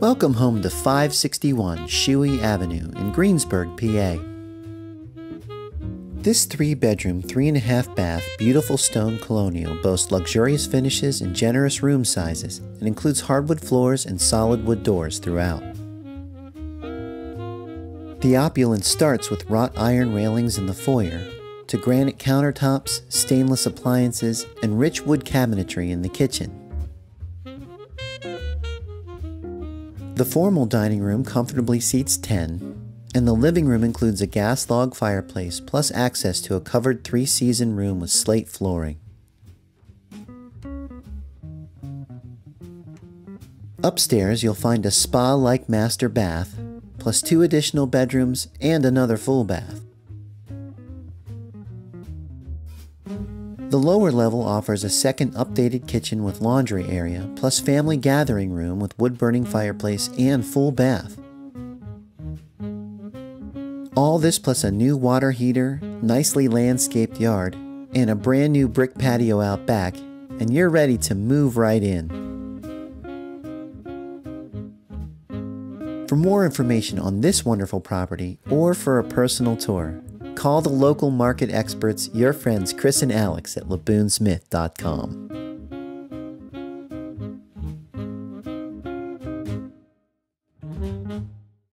Welcome home to 561 Shuey Avenue in Greensburg, PA. This three bedroom, three and a half bath, beautiful stone colonial boasts luxurious finishes and generous room sizes and includes hardwood floors and solid wood doors throughout. The opulence starts with wrought iron railings in the foyer, to granite countertops, stainless appliances, and rich wood cabinetry in the kitchen. The formal dining room comfortably seats 10, and the living room includes a gas log fireplace plus access to a covered three season room with slate flooring. Upstairs, you'll find a spa like master bath, plus two additional bedrooms and another full bath. The lower level offers a second updated kitchen with laundry area, plus family gathering room with wood burning fireplace and full bath. All this plus a new water heater, nicely landscaped yard, and a brand new brick patio out back, and you're ready to move right in. For more information on this wonderful property or for a personal tour, Call the local market experts, your friends Chris and Alex at laboonsmith.com.